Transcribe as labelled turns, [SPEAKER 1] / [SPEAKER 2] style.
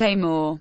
[SPEAKER 1] say more.